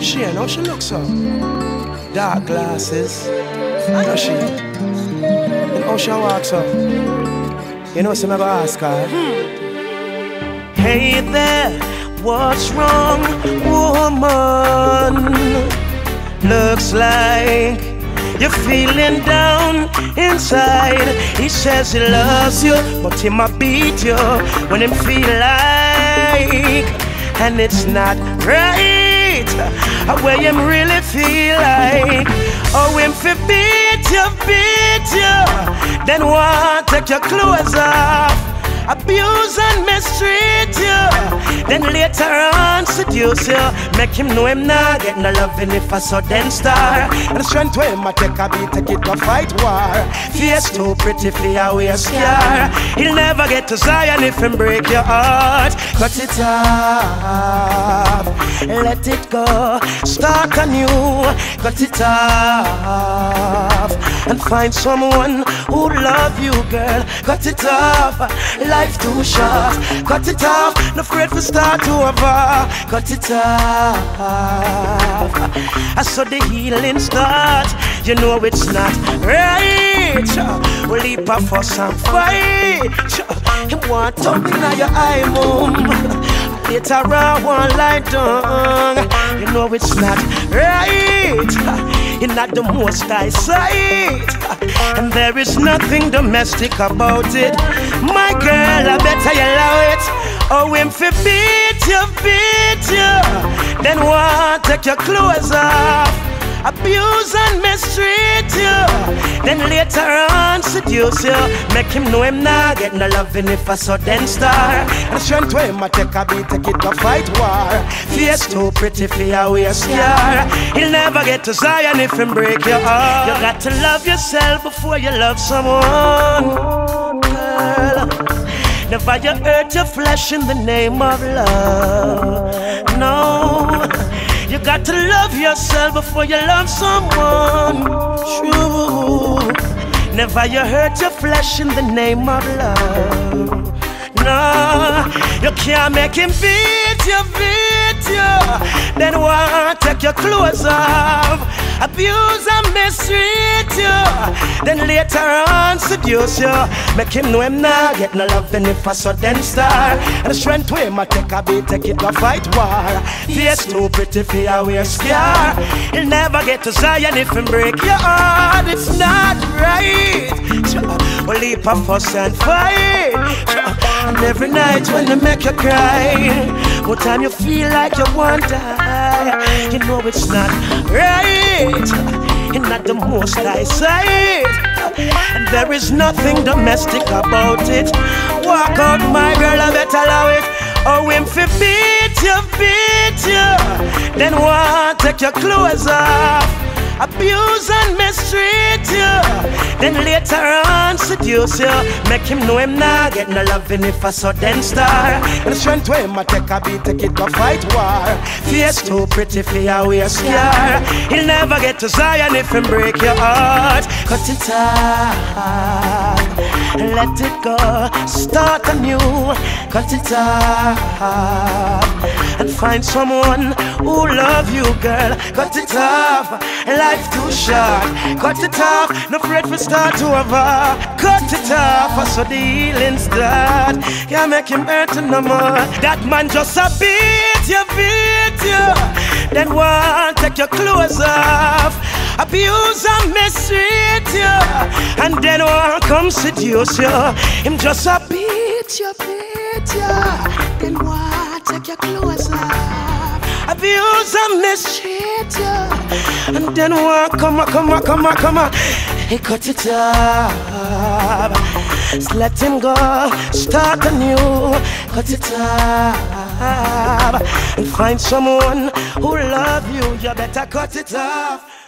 She, I know she looks up. Dark glasses. I know she. And how she walks up. You know, some ever ask her. Hmm. Hey there, what's wrong, woman? Looks like you're feeling down inside. He says he loves you, but he might beat you when him feel like, and it's not right. Where him really feel like, oh him fi beat you, beat you, then want take your clothes off abuse and mistreat you. Then later on seduce you. Make him know him not get no loving if I saw then star. And the strength to him, I take a beat, take it to fight war. Face too pretty for your wear scar. He'll never get to Zion if him break your heart. Cut it off, let it go. Start anew, cut it off, and find someone who love you, girl. Cut it off life too short. Cut it off, no afraid to start over. Cut it off. I saw the healing start. You know it's not right. We'll leap off for some fight. You want to in your eye, mom. Later on, one lie down. You know it's not right. You're not the most I sight. And there is nothing domestic about it. My girl, I better you allow it. Oh, him fi beat you, beat you. Then want take your clothes off. Abuse and mistreat you. Then later on seduce you. Make him know him not get no loving if I saw then star. And strength to him, I take a beat, take it to fight war. Face too pretty for your wear scar. He'll never get to Zion if him break your heart. You got to love yourself before you love someone. Girl. Never you hurt your flesh in the name of love. To love yourself before you love someone. True. Never you hurt your flesh in the name of love. No, you can't make him beat you, beat you. Then why take your clothes off, abuse and mistreat you. Then later on seduce you, make him know him now get no loving if I saw then star. And the strength him, I take a beat, take it to fight war. Face too pretty for your wear scar. He'll never get to Zion if him break your heart. It's not right. We'll leap a fuss and fight. And every night when they make you cry, what time you feel like you want to die, you know it's not right. You're not the most I sight. And there is nothing domestic about it. Walk out, my girl, I better allow it. Oh, him fi beat you, beat you. Then want take your clothes off abuse and mistreat you. Then later on seduce you. Make him know him not get no loving if I saw then star. And the strength to him, I take a beat, take it to fight war. Face too pretty for your wear scar. He'll never get to Zion if him break your heart. Cut it off, let it go. Start anew, cut it off, and find someone who love you, girl. Cut it off, life too short. Cut it off, no afraid for start to over. Cut it off, saw the healing start. Can't make him hurt no more. That man just a beat you, beat you. Then want take your clothes off. Abuse and mistreat you. And then want come seduce you. Him just a beat you, beat you. Then want take your clothes off. Abuse and mistreat you. And then want come on, come on, come on, come on. He cut it off. Just let him go. Start anew. Cut it And find someone who love you. You better cut it off.